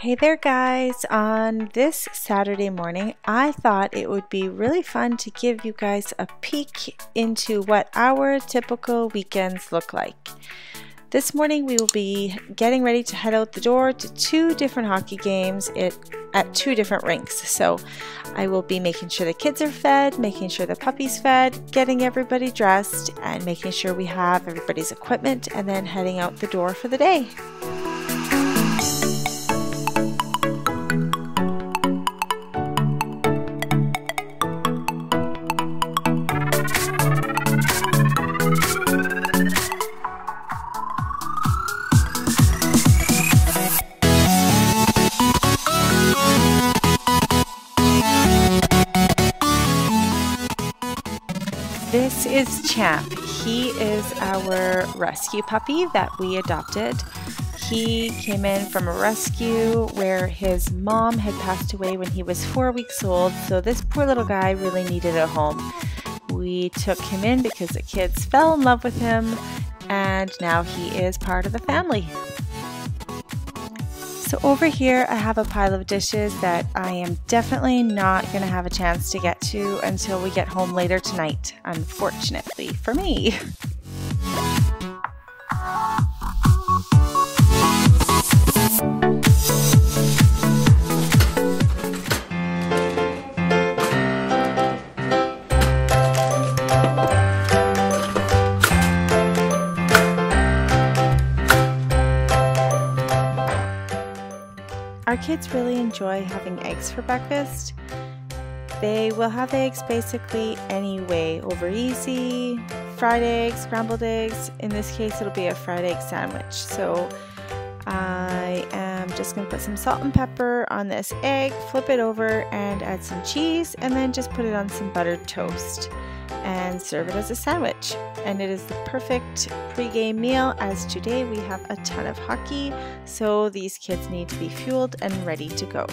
Hey there, guys. On this Saturday morning, I thought it would be really fun to give you guys a peek into what our typical weekends look like. This morning, we will be getting ready to head out the door to two different hockey games at two different rinks. So, I will be making sure the kids are fed, making sure the puppy's fed, getting everybody dressed, and making sure we have everybody's equipment, and then heading out the door for the day. Is Champ. He is our rescue puppy that we adopted. He came in from a rescue where his mom had passed away when he was four weeks old, so this poor little guy really needed a home. We took him in because the kids fell in love with him, and now he is part of the family. So over here I have a pile of dishes that I am definitely not going to have a chance to get to until we get home later tonight, unfortunately for me. Kids really enjoy having eggs for breakfast. They will have eggs basically any way over easy, fried eggs, scrambled eggs. In this case, it'll be a fried egg sandwich. So I am just going to put some salt and pepper on this egg, flip it over, and add some cheese, and then just put it on some buttered toast and serve it as a sandwich. And it is the perfect pre-game meal as today we have a ton of hockey, so these kids need to be fueled and ready to go.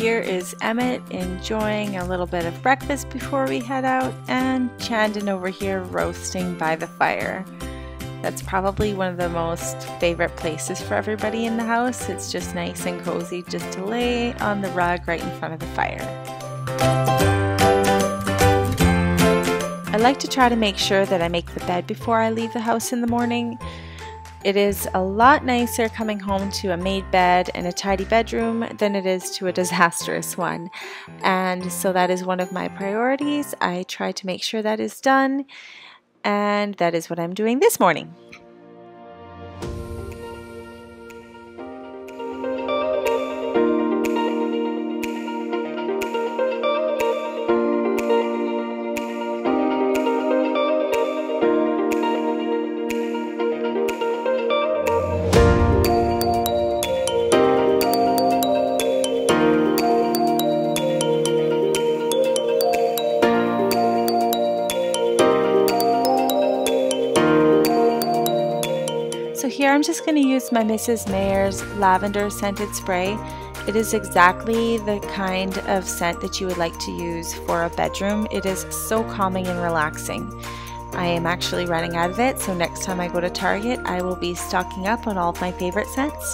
Here is Emmett enjoying a little bit of breakfast before we head out, and Chandon over here roasting by the fire. That's probably one of the most favorite places for everybody in the house. It's just nice and cozy just to lay on the rug right in front of the fire. I like to try to make sure that I make the bed before I leave the house in the morning. It is a lot nicer coming home to a made bed and a tidy bedroom than it is to a disastrous one. And so that is one of my priorities. I try to make sure that is done, and that is what I'm doing this morning. Here I'm just going to use my Mrs. Meyer's lavender scented spray. It is exactly the kind of scent that you would like to use for a bedroom. It is so calming and relaxing. I am actually running out of it, so next time I go to Target, I will be stocking up on all of my favorite scents.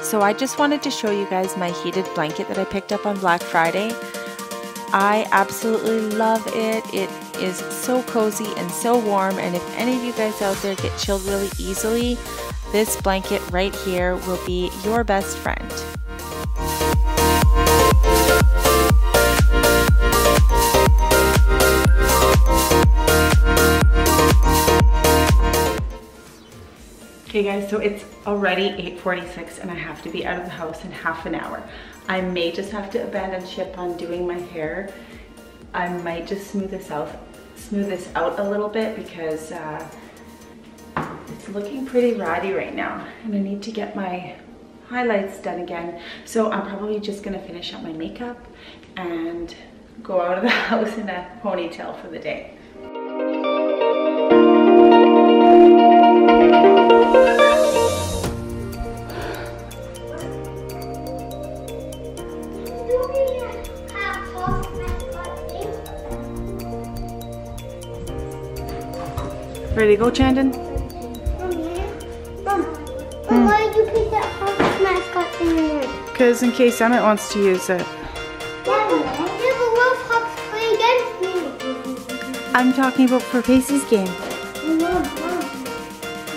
So I just wanted to show you guys my heated blanket that I picked up on Black Friday. I absolutely love it. It is so cozy and so warm and if any of you guys out there get chilled really easily, this blanket right here will be your best friend. Okay guys, so it's already 8.46 and I have to be out of the house in half an hour. I may just have to abandon ship on doing my hair. I might just smooth this out, smooth this out a little bit because uh, it's looking pretty ratty right now and I need to get my highlights done again. So I'm probably just gonna finish up my makeup and go out of the house in a ponytail for the day. Ready to go, Chandon? Mom, Mom, why did you pick that Hawks mascot in there? Because in case Emmett wants to use it. Yeah, but what if Hawks play against me? I'm talking about for Pacey's game. Mom, Mom,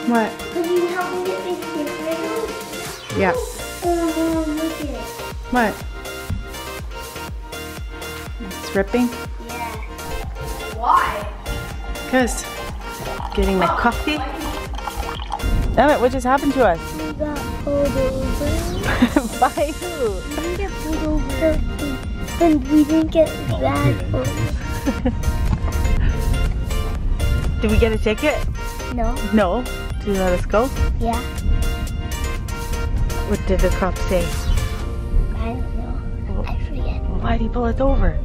What? could you help me get this gift right Yeah. Oh, look at it. What? It's ripping? Yeah. Why? Because getting my coffee. Damn it, what just happened to us? We got pulled over. By who? We didn't get pulled over. And we didn't get oh, that over. Did we get a ticket? No. No. Did you let us go? Yeah. What did the cop say? I don't know. I forget. Why did he pull us over?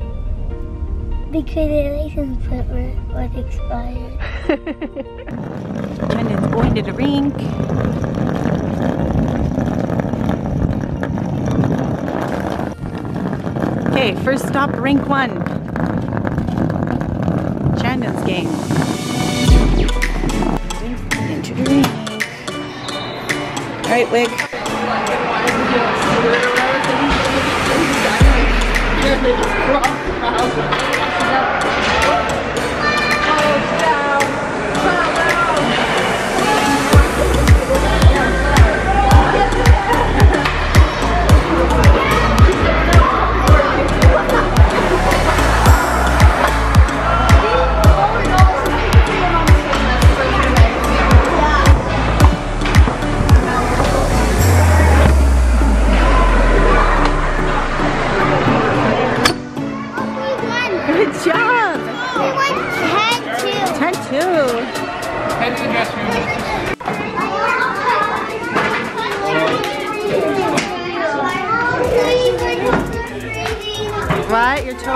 Because their license plate was expired. Chandon's going to the rink. Okay, first stop, rink one. Chandon's game. Into the. All right, Wig.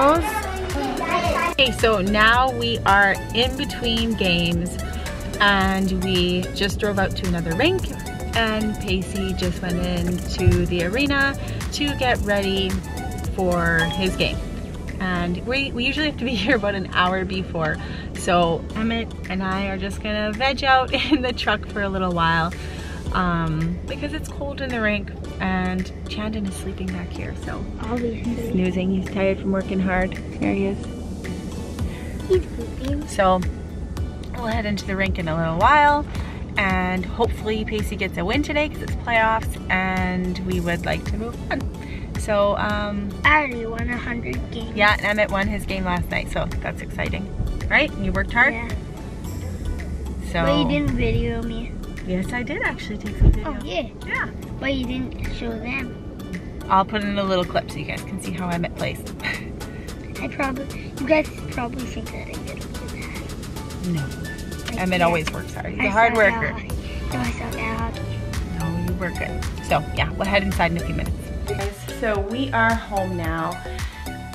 Toes? Okay, so now we are in between games and we just drove out to another rink and Pacey just went into the arena to get ready for his game. And we, we usually have to be here about an hour before. So Emmett and I are just gonna veg out in the truck for a little while um, because it's cold in the rink and Chandon is sleeping back here. So Obviously. snoozing. He's tired from working hard. There he is. He's pooping. So we'll head into the rink in a little while and hopefully Pacey gets a win today because it's playoffs and we would like to move on. So um, I already won 100 games. yeah, and Emmett won his game last night, so that's exciting. Right? You worked hard? Yeah. So But you didn't video me. Yes, I did actually take some video. Oh, yeah. Yeah. But you didn't show them. I'll put in a little clip so you guys can see how I'm at place. I probably, you guys probably think that I did it. no. Like, Emmett yeah. always works hard. He's I a hard worker. hockey. No, I suck at hockey. No, you were good. So yeah, we'll head inside in a few minutes. So we are home now.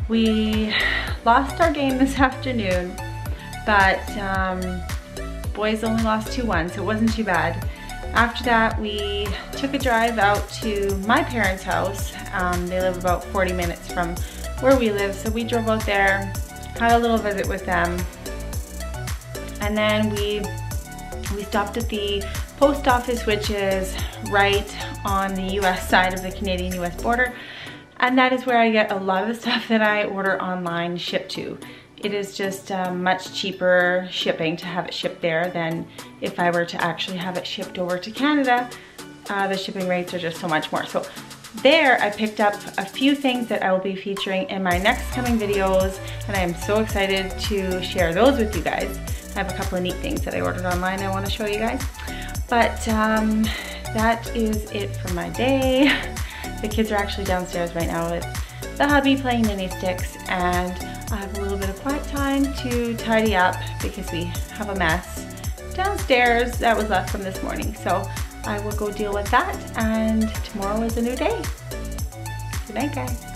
We lost our game this afternoon, but um, boys only lost 2-1, so it wasn't too bad. After that, we took a drive out to my parents' house. Um, they live about 40 minutes from where we live, so we drove out there, had a little visit with them, and then we we stopped at the post office, which is right on the US side of the Canadian US border. And that is where I get a lot of the stuff that I order online shipped to. It is just um, much cheaper shipping to have it shipped there than if I were to actually have it shipped over to Canada. Uh, the shipping rates are just so much more. So there I picked up a few things that I will be featuring in my next coming videos and I am so excited to share those with you guys. I have a couple of neat things that I ordered online I want to show you guys. But um, that is it for my day. The kids are actually downstairs right now with the hubby playing mini sticks and I have a little bit of quiet time to tidy up because we have a mess downstairs that was left from this morning. So I will go deal with that and tomorrow is a new day. Good night guys.